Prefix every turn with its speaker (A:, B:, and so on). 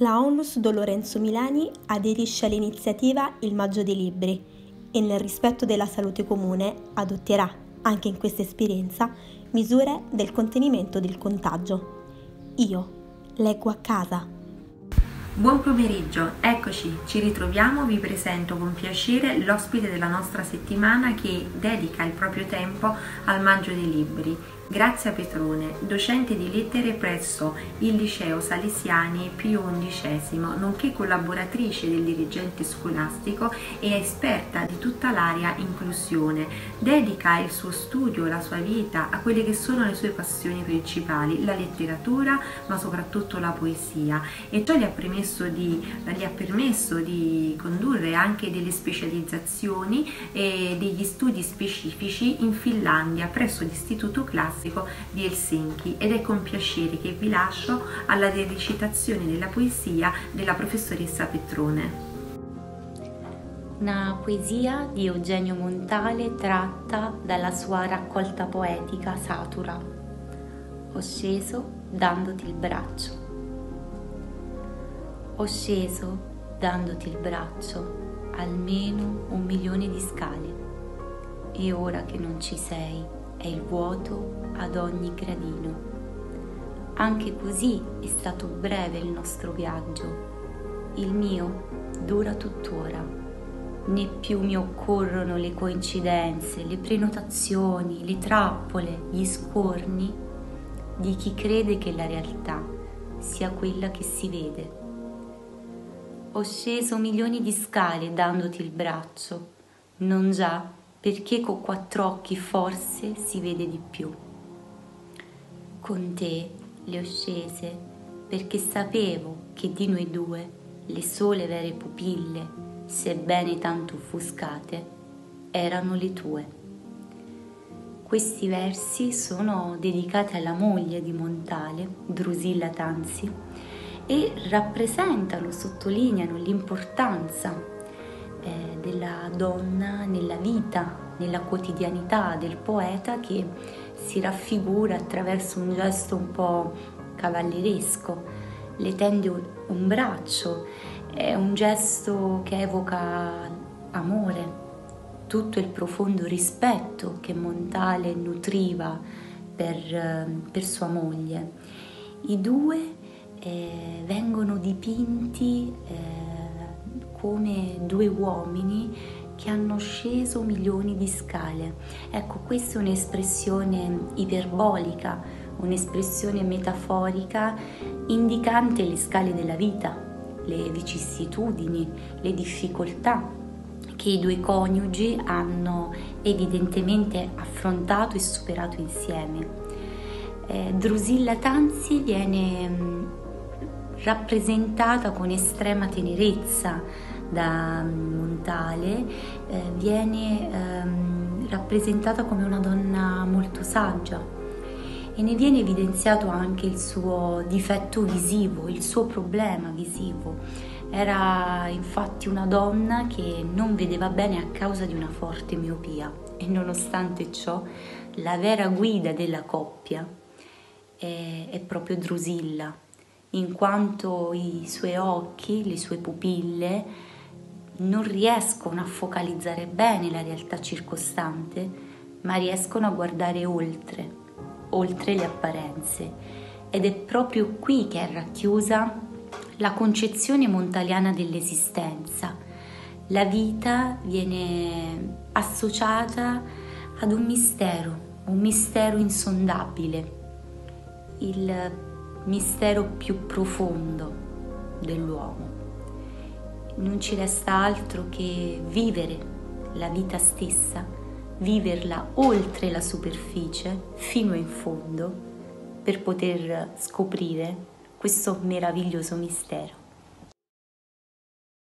A: La Onlus Don Lorenzo Milani aderisce all'iniziativa Il Maggio dei Libri e nel rispetto della salute comune adotterà, anche in questa esperienza, misure del contenimento del contagio. Io leggo a casa.
B: Buon pomeriggio, eccoci, ci ritroviamo, vi presento con piacere l'ospite della nostra settimana che dedica il proprio tempo al Maggio dei Libri Grazia Petrone, docente di lettere presso il Liceo Salesiani Pio XI, nonché collaboratrice del dirigente scolastico e esperta di tutta l'area inclusione, dedica il suo studio, la sua vita a quelle che sono le sue passioni principali, la letteratura ma soprattutto la poesia. E ciò gli ha permesso di, gli ha permesso di condurre anche delle specializzazioni e degli studi specifici in Finlandia presso l'Istituto Classico classico di Helsinki ed è con piacere che vi lascio alla recitazione della poesia della professoressa Petrone.
C: Una poesia di Eugenio Montale tratta dalla sua raccolta poetica Satura. Ho sceso dandoti il braccio. Ho sceso dandoti il braccio almeno un milione di scale e ora che non ci sei è il vuoto ad ogni gradino. Anche così è stato breve il nostro viaggio. Il mio dura tuttora. Né più mi occorrono le coincidenze, le prenotazioni, le trappole, gli scorni di chi crede che la realtà sia quella che si vede. Ho sceso milioni di scale dandoti il braccio, non già perché con quattro occhi forse si vede di più. Con te le ho scese perché sapevo che di noi due le sole vere pupille, sebbene tanto offuscate, erano le tue. Questi versi sono dedicati alla moglie di Montale, Drusilla Tanzi, e rappresentano, sottolineano l'importanza eh, della donna nella vita, nella quotidianità del poeta che si raffigura attraverso un gesto un po' cavalleresco. Le tende un braccio, è un gesto che evoca amore, tutto il profondo rispetto che Montale nutriva per, per sua moglie. I due eh, vengono dipinti eh, come due uomini che hanno sceso milioni di scale. Ecco, questa è un'espressione iperbolica, un'espressione metaforica indicante le scale della vita, le vicissitudini, le difficoltà che i due coniugi hanno evidentemente affrontato e superato insieme. Eh, Drusilla Tanzi viene mh, rappresentata con estrema tenerezza da Montale, eh, viene ehm, rappresentata come una donna molto saggia. E ne viene evidenziato anche il suo difetto visivo, il suo problema visivo. Era infatti una donna che non vedeva bene a causa di una forte miopia. E nonostante ciò la vera guida della coppia è, è proprio Drusilla, in quanto i suoi occhi, le sue pupille non riescono a focalizzare bene la realtà circostante, ma riescono a guardare oltre, oltre le apparenze. Ed è proprio qui che è racchiusa la concezione montaliana dell'esistenza. La vita viene associata ad un mistero, un mistero insondabile, il mistero più profondo dell'uomo. Non ci resta altro che vivere la vita stessa, viverla oltre la superficie, fino in fondo, per poter scoprire questo meraviglioso mistero.